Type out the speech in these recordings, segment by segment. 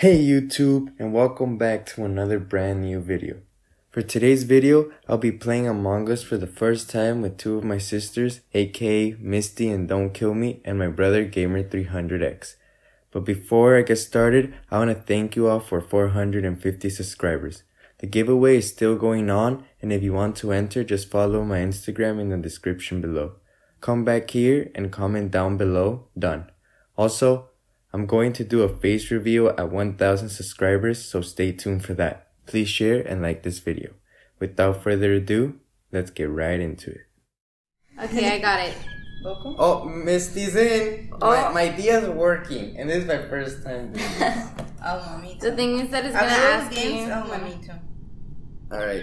Hey YouTube and welcome back to another brand new video. For today's video, I'll be playing Among Us for the first time with two of my sisters, aka Misty and Don't Kill Me, and my brother Gamer300X. But before I get started, I want to thank you all for 450 subscribers. The giveaway is still going on, and if you want to enter, just follow my Instagram in the description below. Come back here and comment down below. Done. Also, I'm going to do a face reveal at 1000 subscribers, so stay tuned for that. Please share and like this video. Without further ado, let's get right into it. Okay, I got it. Welcome. Oh, Misty's in. Oh. My, my Dia's working, and this is my first time doing this. Oh, mommy too. The thing is that it's gonna those ask games? you. Oh, mommy too. Alright.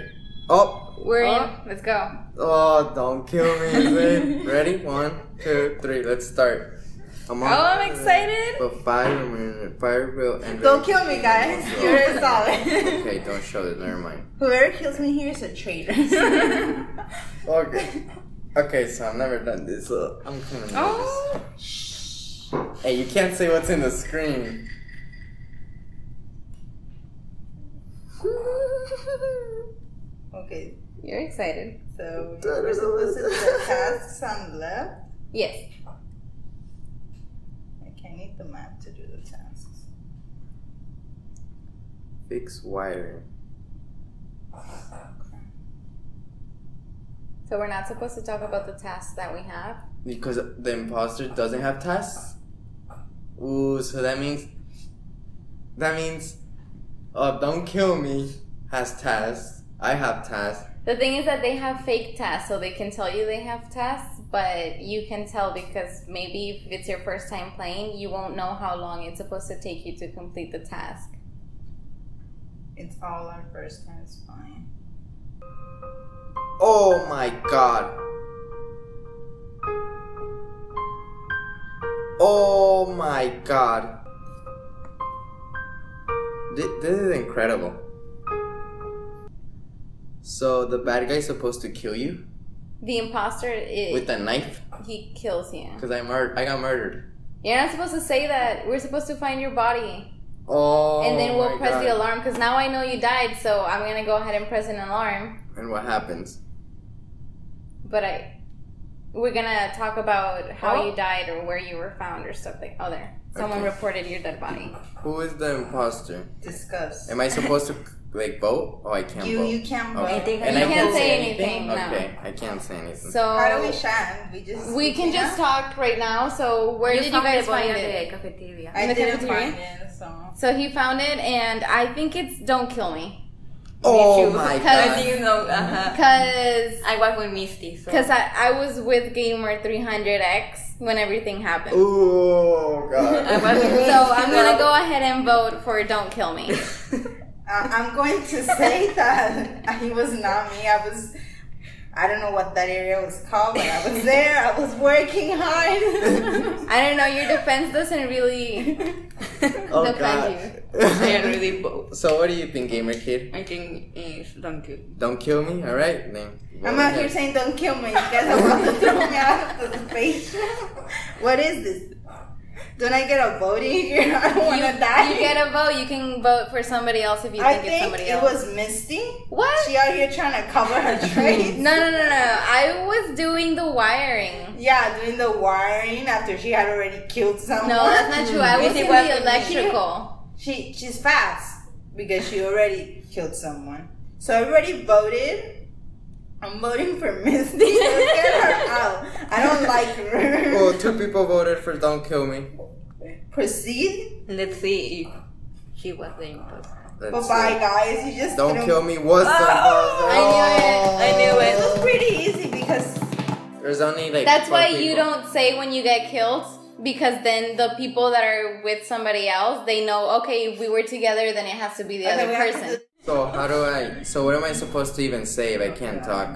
Oh, We're Oh. in. Let's go. oh, don't kill me, is? Ready? One, two, three, let's start. I'm Oh, I'm excited. But fire, minute, fire will and Don't kill me, guys. You're solid. Okay, don't show it. Never mind. Whoever kills me here is a traitor. Okay. Okay, so I've never done this, so I'm kind of nervous. Oh. Hey, you can't say what's in the screen. okay, You're excited. so to do the tasks on the left. Yes. Okay, I need the map to do the tasks. Fix wiring. So we're not supposed to talk about the tasks that we have. Because the imposter doesn't have tasks? Ooh, so that means. That means. Uh, don't kill me has tasks. I have tasks. The thing is that they have fake tasks, so they can tell you they have tasks, but you can tell because maybe if it's your first time playing, you won't know how long it's supposed to take you to complete the task. It's all our first time. It's fine. Oh my god. Oh my god. This is incredible. So the bad guy's supposed to kill you The imposter, it, with a knife? he kills you. Cause I mur- I got murdered. You're not supposed to say that. We're supposed to find your body. Oh. and then oh we'll my press the alarm because now I know you died, so I'm gonna go ahead and press an alarm. And what happens? But I, we're gonna talk about how Oh. you died or where you were found or stuff like. Oh, there, someone Okay. reported your dead body. Who is the imposter? Discuss. Am I supposed to like vote? Oh, I can't you vote. you can't vote. Okay. You And I can't can't say say anything, no. Okay, I can't say anything. So How do we shine? We just we can just talk right now. So where did you guys find it? cafeteria. I in the didn't cafeteria? find it, so. So he found it, and I think it's "Don't Kill Me" oh my Because- god. you know, uh-huh. because I was with Misty, so. because I, I was with Gamer 300X when everything happened. Oh god. I was with So I'm gonna go ahead and vote for "Don't Kill Me." I- I'm going to say that he was not me. I was, I don't know what that area was called, but I was there. I was working hard. I don't know. Your defense doesn't really Oh defend god. you. I am really both. so what do you think, gamer kid? I think it's donkey. Don't kill me, alright? Then I'm vote out here again. saying, "Don't kill me." You guys are about to throw me out of the space. What is this? Don't I get a voting here? I don't want You, to die. you get a vote. You can vote for somebody else if you I think, it's somebody else. I think it was Misty. what? She out here trying to cover her traits. No, no, no, no. I was doing the wiring. Yeah, doing the wiring after she had already killed someone. No, that's not true. I was Is it in what- the electrical. She she's fast because she already killed someone. So everybody voted. I'm voting for Misty. Let's get her out. I don't like her. Oh, two people voted for don't kill me. Proceed. Let's see if she was the imposter. Let's Bye bye guys. You just Don't kill me was the Oh, imposter. I knew it. I knew It it. was pretty easy because There's only like That's four why you don't say when you get killed. Because then the people that are with somebody else, they know, okay, if we were together, then it has to be the Okay, other we have person. To- So how do I so what am I supposed to even say if I can't talk?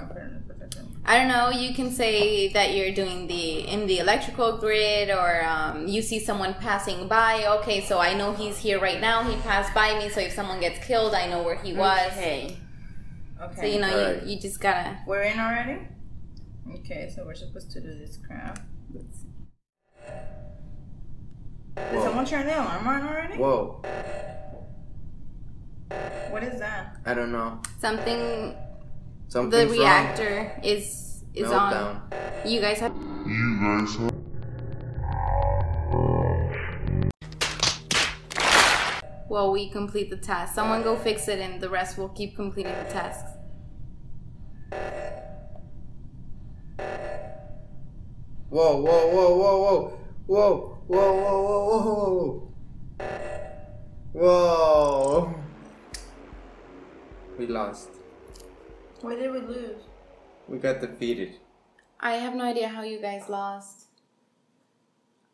I don't know. You can say that you're doing the in the electrical grid, or um, you see someone passing by. Okay, so I know he's here right now. He passed by me, so if someone gets killed, I know where he was. Okay. Okay. So you know, Alright. you, you just gotta. We're in already? Okay, so we're supposed to do this crap. Let's see. Did someone turn the alarm on already? Whoa. I don't know. Something. Something The reactor is is on. meltdown. You guys have. Well, we complete the task. Someone go fix it, and the rest will keep completing the tasks. Whoa, whoa, whoa, whoa, whoa, whoa, whoa, whoa, whoa, whoa, whoa. We lost. Why did we lose? We got defeated. I have no idea how you guys lost.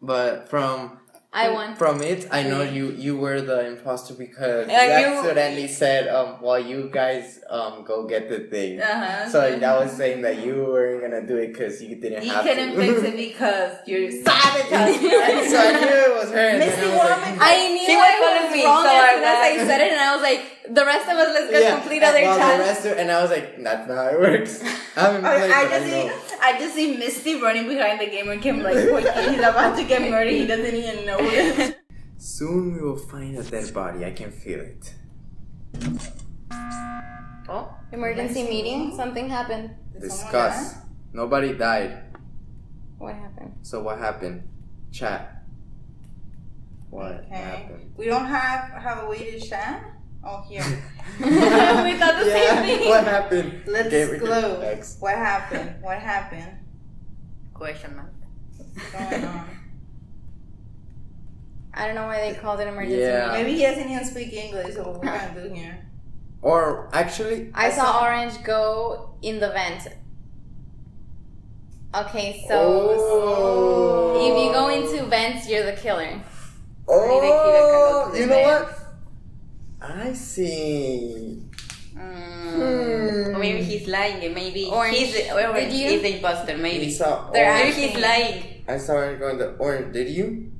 But from I won. from it, I know you you were the imposter because Yeah, you you- accidentally said um while you guys um go get the thing. Uh-huh. So I was saying that you weren't gonna do it because you didn't You have couldn't fix it because you're sabotaging And so I knew it was her. And Misty then I was won like, because- I She was was calling me, wrong so as soon as I said it, and I was like, the rest of us, let's go complete other while the tasks. rest of- and I was like, that's not how it works. I haven't I, played, I just I see. I just see Misty running behind the gamer cam like, "Porque he's about to get murdered. He doesn't even know it. Soon we will find a dead body. I can feel it. Oh, Emergency meeting. Something happened. Did Discuss. die? Nobody died. What happened? So what happened? Chat. What Okay. happened? We don't have have a way to chat. Oh, here. we thought the Yeah, same thing. What happened? Let's Gamer glow. X. What happened? What happened? question mark. What's going on? I don't know why they called it emergency Yeah. Maybe he doesn't even speak English. So what we're gonna do here? Or actually, I saw Orange go in the vent. Okay, so Oh. if you go into vents, you're the killer. Oh, to you know what? I see. Mm. Or maybe he's lying. and Maybe Orange. he's the, Orange Did you? is the imposter. Maybe. You saw They're orange. Maybe he's lying. I saw her going to orange. Did you?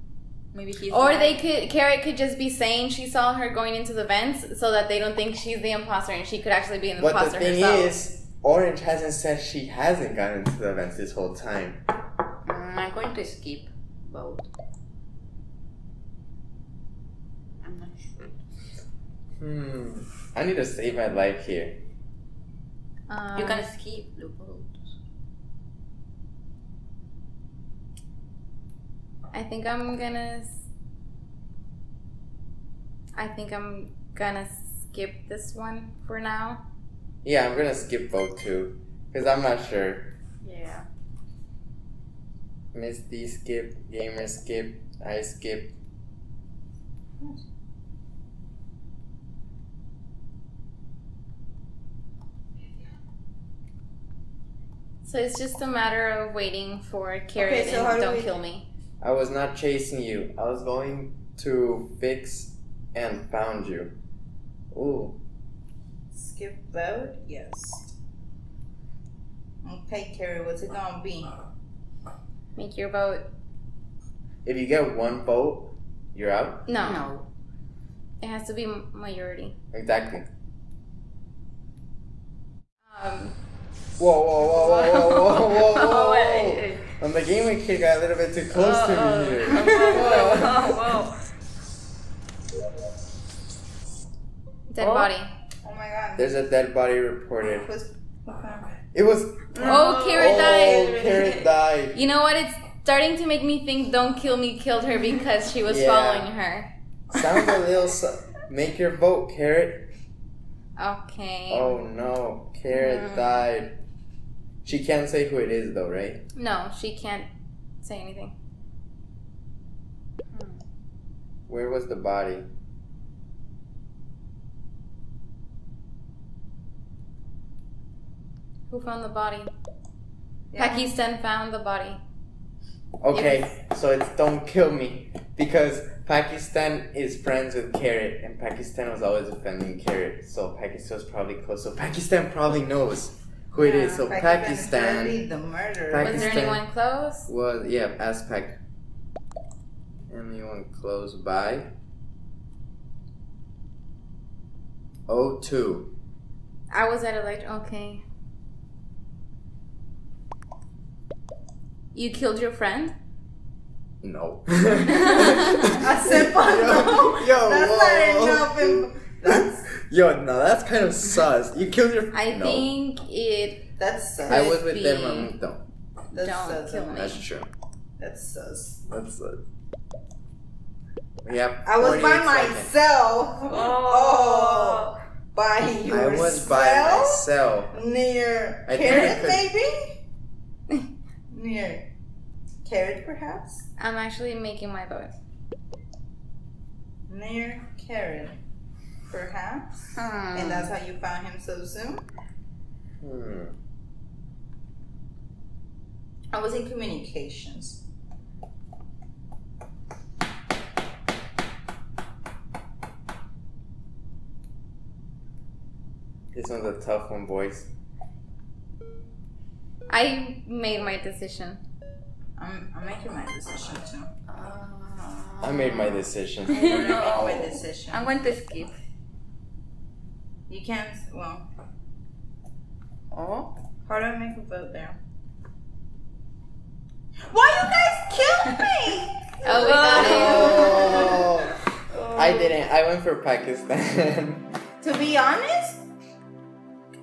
Maybe he's. Or lying. they could, Carrot could just be saying she saw her going into the vents so that they don't think she's the imposter and she could actually be an But the imposter thing herself. is, Orange hasn't said she hasn't gotten into the vents this whole time. Mm, I'm going to skip both. I'm not sure. Hmm. I need to save my life here. Um, You can skip the votes. I think I'm gonna. s- I think I'm gonna skip this one for now. Yeah, I'm gonna skip vote two. Because I'm not sure. Yeah. Misty skip, Gamer skip, I skip. So it's just a matter of waiting for Carrot Okay, so and do Don't we- Kill Me. I was not chasing you. I was going to fix and found you. Ooh. Skip vote? Yes. Okay, Carrie, what's it gonna be? Make your vote. If you get one vote, you're out. No, No. it has to be majority. Exactly. Um, Whoa, whoa, whoa, whoa, whoa, whoa, whoa, whoa, Oh, whoa. wait. And the gamer kid got a little bit too close to Oh, me here. oh, oh, dead Oh. body. Oh my god. There's a dead body reported. What's, okay. It was. Oh, Carrot oh, died. Carrot died. You know what? It's starting to make me think Don't Kill Me killed her because she was Yeah. following her. Sounds a little. Su- Make your vote, Carrot. Okay. Oh no, Carrot Mm. died. She can't say who it is though, right? No, she can't say anything. Hmm. Where was the body? Who found the body? Yeah. Pakistan found the body. Okay, so it's don't kill me because Pakistan is friends with Carrot, and Pakistan was always defending Carrot, so Pakistan was probably close. So Pakistan probably knows who it is. So is Pakistan the murderer. Pak- Was there anyone close? was yeah, Aspect. Anyone close by? Oh two. I was at elect. Okay. You killed your friend? No. A simple no. Yo, That's whoa. not enough. That's Yo, no, that's kind of sus. You killed your. I no. think it. That's sus. I was with um, be- them. Mamito. That's Don't sus. kill me. That's true. That's sus. That's sus. Yeah. I was by seconds. myself. Oh. oh. By I was by myself. Near I think I carrot, could- maybe? Near carrot, perhaps? I'm actually making my vote. Near carrot, perhaps? Hmm. And that's how you found him so soon? Hmm. I was in communications. This one's a tough one, boys. I made my decision. I'm, I'm making my decision too. I made my decision. I'm my decision. I'm going to skip. You can't, well, Oh. how do I make a vote there? Why you guys killed me? Oh, we got Oh, I didn't. I went for Pakistan. To be honest,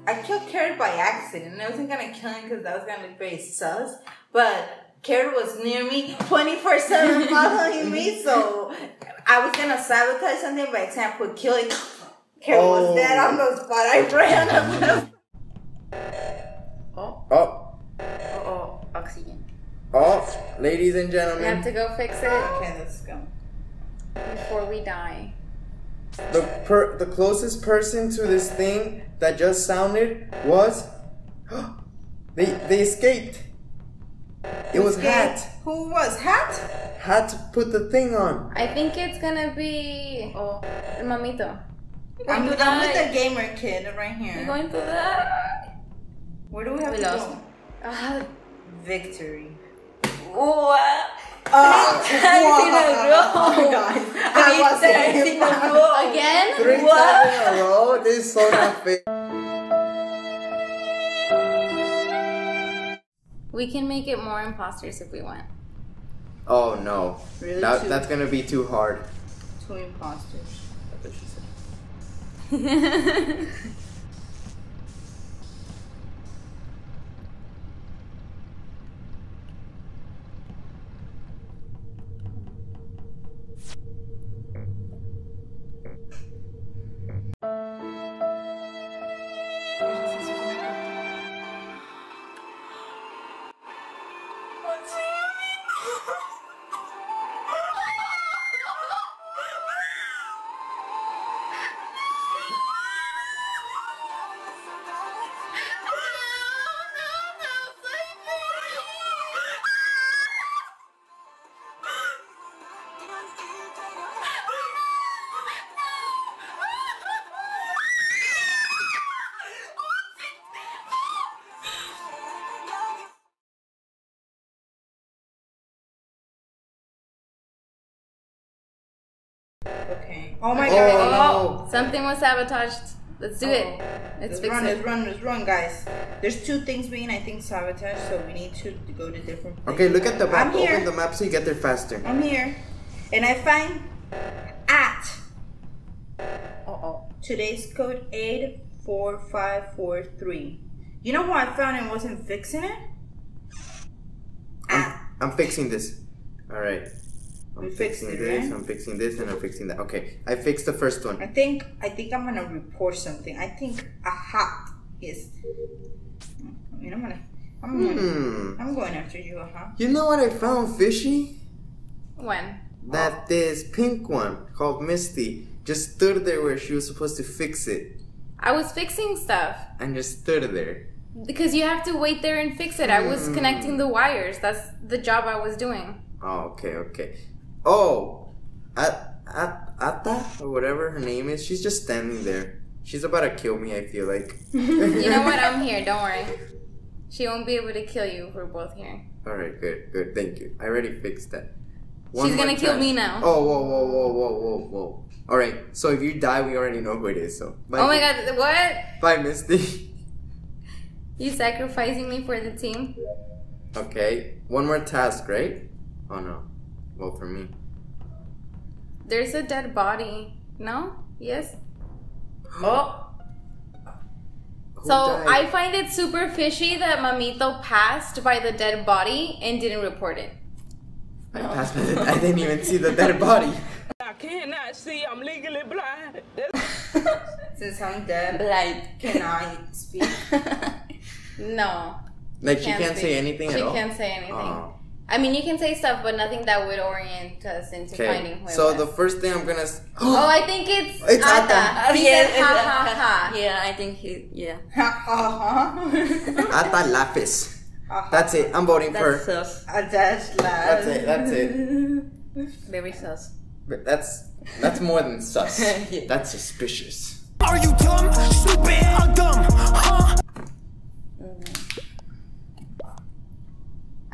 I killed Carrot by accident. I wasn't gonna kill him because that was gonna look very sus. But Carrot was near me 24 7 following me, so I was gonna sabotage something by example, killing. Carrot Oh. was dead on the spot. I ran. Oh. oh, Oh, oh. Oxygen. oh, ladies and gentlemen. We have to go fix it okay, let's go. before we die. the per- the closest person to this thing that just sounded was they they escaped. It was Hat. Who was Hat? Hat to put the thing on. I think it's gonna be Oh. El Mamito. I'm, to I'm with the gamer kid right We're here. going to die. Where do we have We to lost. go? Ah, Victory. What? Oh, times in a row. Oh, guys. I Three was times in a row. again? Three What? times in a row. This is so not fair. We can make it more imposters if we want. Oh no, Really that, that's gonna be too hard. Two imposters. That's what she said. Okay. Oh my Oh, god. no. Something was sabotaged. Let's do it. Oh. Let's Let's fix run, it. let's run, let's run, guys. There's two things being, I think, sabotaged, so we need to go to different places. Okay, look at the map. I'm here. Open the map so you get there faster. I'm here. And I find at Oh, oh. today's code 84543. You know who I found and wasn't fixing it? At. I'm fixing this. All right. I'm We fixed fixing it, this. right? I'm fixing this, and I'm fixing that. Okay, I fixed the first one. I think I think I'm gonna report something. I think a hat is. I mean, I'm gonna. I'm gonna. Hmm. I'm going after you, huh? You know what I found fishy? When? That this pink one called Misty just stood there where she was supposed to fix it, I was fixing stuff. and just stood there. Because you have to wait there and fix it. I was Hmm. connecting the wires. That's the job I was doing. Oh, okay, okay. Oh, At At Ata or whatever her name is. She's just standing there. She's about to kill me. I feel like. You know what? I'm here. Don't worry. She won't be able to kill you if we're both here. All right, good, good. Thank you. I already fixed that. She's gonna kill me now. Oh, whoa, whoa, whoa, whoa, whoa, whoa. All right. So if you die, we already know who it is. So. Bye, Oh my god, what? Bye, Misty. You sacrificing me for the team? okay. One more task, right? Oh no. Well, for me. There's a dead body. No? Yes? Oh, Who So died? I find it super fishy that Mamito passed by the dead body and didn't report it. I passed by the, I didn't even see the dead body. I cannot see. I'm legally blind. Since I'm dead, blind. can I speak? No. Like she can't speak. say anything She at all. can't say anything. Oh. I mean, you can say stuff, but nothing that would orient us into finding Okay. who it So was. the first thing I'm gonna. s- Oh, I think it's It's Ata. Ata. He yeah, said ha ha ha. yeah, I think he, yeah. Ha ha ha. Ata Lapis. That's it. I'm voting for. That's sus. A dash That's it. That's it. Very sus. But that's that's more than sus. Yeah. That's suspicious. Are you dumb, stupid, or dumb? Huh?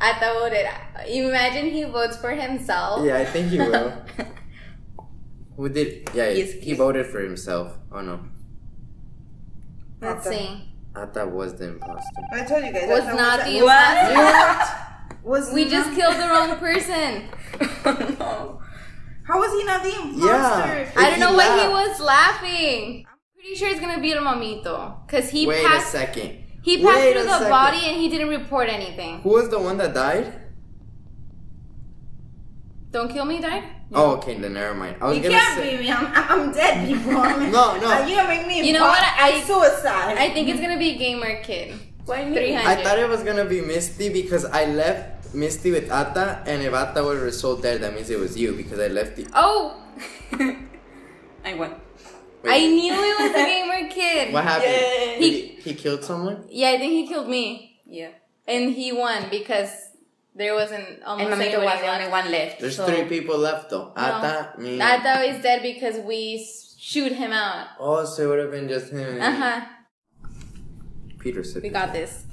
Ata voted. Imagine he votes for himself. Yeah, I think he will. Who did? Yeah, Yes, he voted for himself. Oh no, Let's Ata. see. Ata was the imposter. I told you guys. Was that's not what the What? imposter. Was We not- just killed the wrong person. no. How was he not the imposter? Yeah. I don't He know why he was laughing. I'm pretty sure it's gonna be El Mamito. Because he Wait passed a second. He passed Wait through the second. body and he didn't report anything. Who was the one that died? Don't kill me, died? Oh, okay, then never mind. I was You gonna can't say. be me. I'm, I'm dead, people. No, no. You don't make me. You know what? imposter. I- suicide. I think it's gonna be Gamer Kid. Why me? 300. I thought it was gonna be Misty because I left Misty with Ata, and if Ata was result there, that means it was you because I left you. Oh! I won. Wait, I knew it was a Gamer Kid. What happened? Yay. Did he, he killed someone? Yeah, I think he killed me. Yeah. And he won because there wasn't almost And Mamito anybody was the left. only one left. There's so three people left though. Ata, me. Ata is dead because we s- shoot him out. Oh, so it would have been just him. and Uh huh. Peter said. We got this.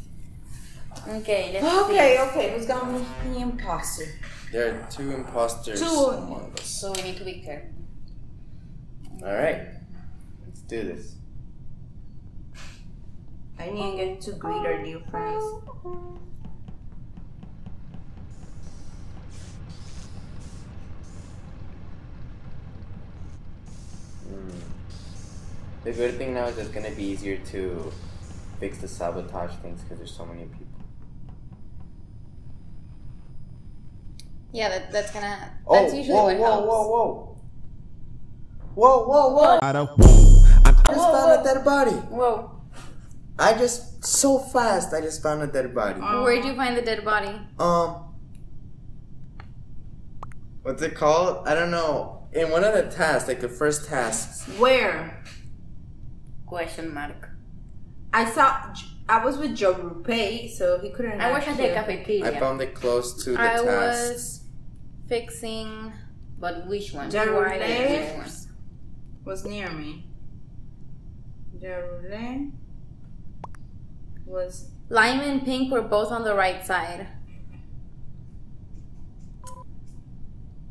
Okay, let's Okay, okay. Who's gonna be the imposter? There are two imposters Two. among us. see. So we need to be careful. All right, let's do this. I need to get to greet our new friends. Hmm. The good thing now is it's gonna be easier to fix the sabotage things because there's so many people. Yeah, that, that's gonna. Oh, That's usually whoa, what whoa, helps. whoa, whoa, whoa, whoa, whoa! I don't. I just found a dead body. Whoa. I just so fast. I just found a dead body. Where'd you find the dead body? Um, what's it called? I don't know. In one of the tasks, like the first tasks. Where? Question mark. I saw. I was with Joe Rupe, so he couldn't. I work at the actually- cafeteria. I found it close to the I tasks. was fixing. But which one? Jarule? You are the which one? was near me. Jarule was Lime and pink were both on the right side.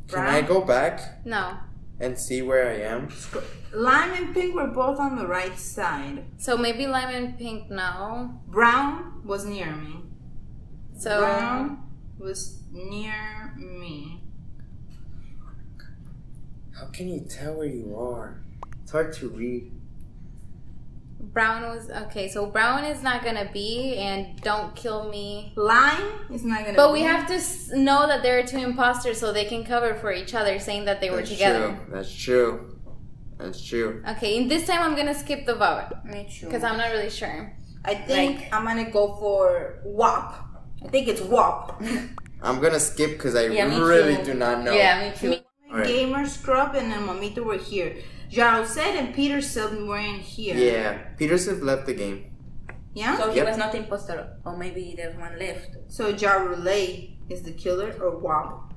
Can I go back No. and see where I am? lime and pink were both on the right side. So maybe lime and pink, no. Brown was near me. So. Brown was near me. How can you tell where you are? It's hard to read. Brown was. Okay, so brown is not gonna be, and don't kill me. Lime is not gonna. Be But we have to s- know that there are two imposters so they can cover for each other, saying that they were together. true. That's true. That's true. Okay, and this time I'm gonna skip the vote Me too. because I'm not really sure. I think Like- I'm gonna go for WAP. I think it's WAP. I'm gonna skip because I Yeah, really too. do not know. Yeah, me too. Alright. Gamer Scrub and then Mamito were here. Jarl said and Peter Silton were in here. Yeah. Peterson left the game. Yeah? So he Yep. was not imposter, or maybe there's one left. So Jarule is the killer or WAP?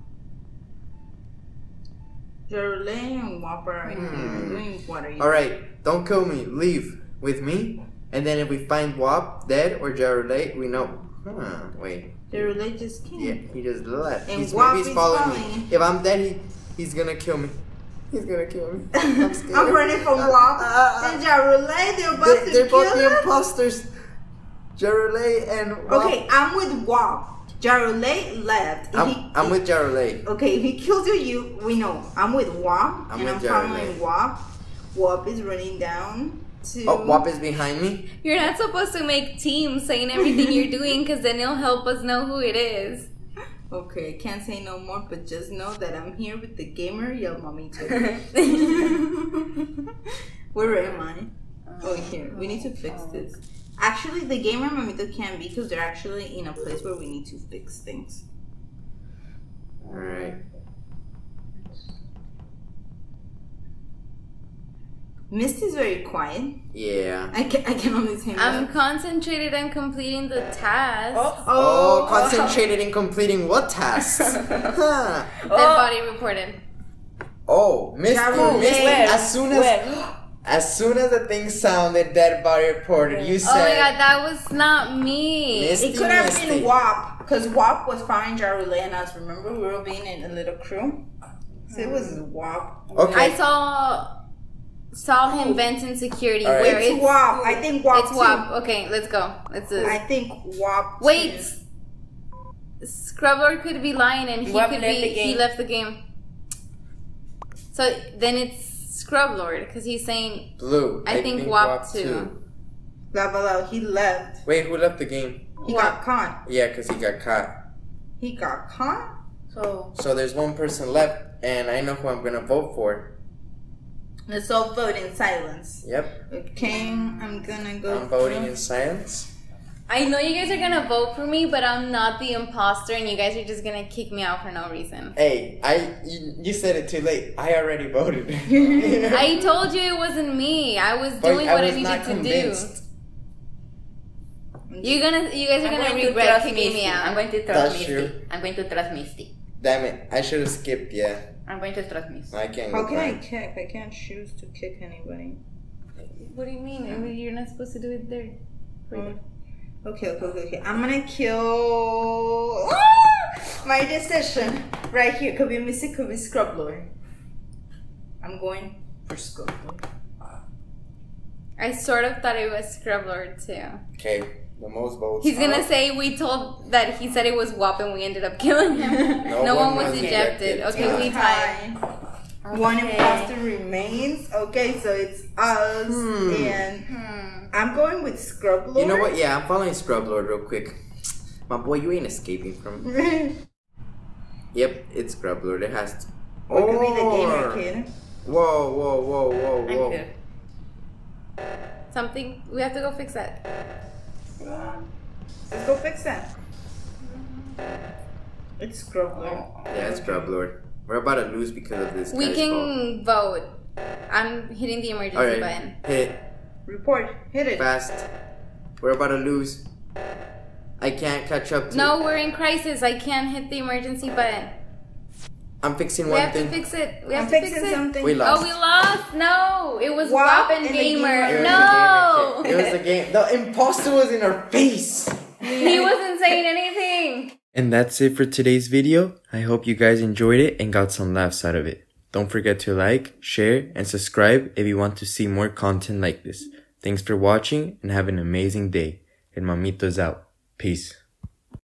Jarule and WAP are in here. Hmm. Doing what are you? All right. Don't kill me. Leave with me. And then if we find Wap dead or Jarule, we know. Huh. Wait. Jarule just came. Yeah. He just left. And he's, Wap maybe he's is following following. me. If I'm dead, he, he's gonna kill me. He's gonna kill me. I'm scared. I'm running from Uh, WAP uh, uh, and Jarule. They're about They, to they're both the imposters. Jarule and Wap. Okay, I'm with WAP. Jarule left. I'm, He- I'm with Jarule. Okay, if he kills you, you we know. I'm with WAP I'm and with I'm following WAP. WAP is running down. to. Oh, WAP is behind me. You're not supposed to make teams saying everything you're doing because then it'll help us know who it is. Okay, I can't say no more, but just know that I'm here with the gamer Yo Mamito. Where am I? Uh, oh, here. We need to fix oh. this. Actually, the gamer Mamito can't be because they're actually in a place where we need to fix things. Alright. Misty's very quiet. Yeah. I can, I can only say I'm that. concentrated on completing the task. Oh, oh concentrated in completing what tasks? Huh. Dead oh. body reported. Oh, Misty, Jaru, Misty, where? as soon as as soon as the thing sounded dead body reported, you said Oh my god, that was not me. Misty, It could have Misty. been WAP because WAP was following Jarule and us. Remember, we were being in a little crew. So it was WAP. Okay. I saw saw him vent in security All right. where It's it's WAP. I think WAP. it's too. WAP. Okay, let's go. Let's do I think WAP. Wait. too. Scrublord could be lying and he WAP could be he left the game. So then it's Scrublord because he's saying Blue. I, think, WAP too. Blah blah blah. He left. Wait, who left the game? He WAP. got caught. Yeah, because he got caught. He got caught. So, So there's one person left, and I know who I'm gonna vote for. Let's all vote in silence. Yep, Okay, I'm gonna go. I'm voting through. in silence. I know you guys are gonna vote for me, but I'm not the imposter, and you guys are just gonna kick me out for no reason. Hey, I you, you said it too late. I already voted. I told you it wasn't me. I was But doing I what I was needed not to convinced. do. You're gonna, you guys are I'm gonna going to regret trust kicking Misty. me I'm out. going to trust That's Misty. true. I'm going to trust Misty. Damn it! I should have skipped. Yeah, I'm going to trust Misty. I can't How go can I kick? I can't choose to kick anybody. What do you mean? You're not supposed to do it there. Okay, okay, okay, okay. I'm gonna kill. Ah! My decision right here could be Missy, could be Scrublord. I'm going for Scrublord. I sort of thought it was Scrublord too. Okay, the most votes. He's gonna say we told that he said it was WAP and we ended up killing him. No no, one one, was was ejected. ejected. Okay, we tied. One imposter remains. Okay, so it's us Hmm. and I'm going with Scrublord. You know what? Yeah, I'm following Scrublord real quick. My boy, you ain't escaping from. Yep, it's Scrublord. It has to. Or it could be the Or- gamer kid. Whoa, whoa, whoa, whoa, whoa. Something we have to go fix that. Let's go fix that. It's Scrublord. Yeah, it's Scrublord. We're about to lose because of this. We guy's fault. can vote. I'm hitting the emergency Alright, button. hit Report. Hit it. fast. We're about to lose. I can't catch up to. No, we're in crisis. I can't hit the emergency button. I'm fixing one. thing. We one have to fix it. We I'm have to fix it. something. We lost. Oh, we lost. No, it was WAP WAP and and Gamer. gamer. It No, the. It was the game. The imposter was in our face. he wasn't saying anything. And that's it for today's video. I hope you guys enjoyed it and got some laughs out of it. Don't forget to like, share, and subscribe if you want to see more content like this. Thanks for watching and have an amazing day. And Mamito's out. Peace.